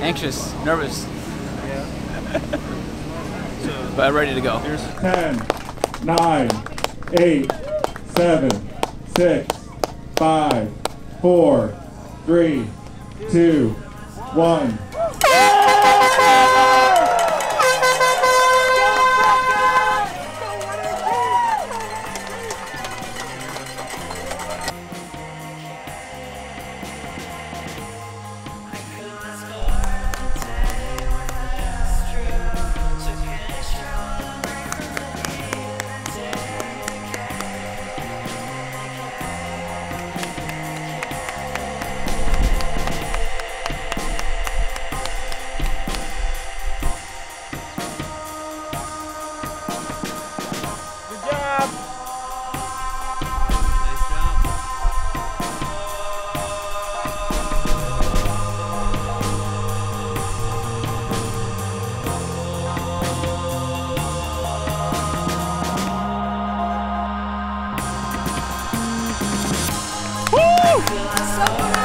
Anxious, nervous, Yeah. so, but ready to go. here's 10, 9, 8, 7, 6, 5, 4, 3, 2, 1. So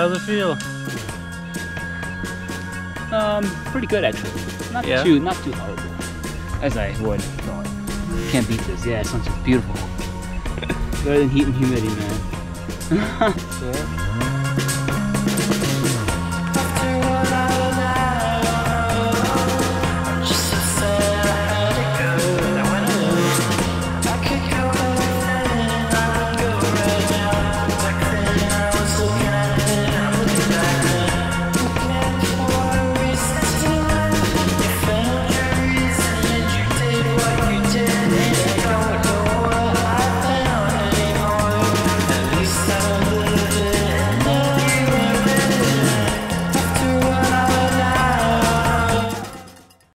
How's it feel? Um, pretty good actually. Not Yeah? too, not too horrible. As I would. thought. Can't beat this. Yeah, it's not just beautiful. Better than heat and humidity, man. Yeah.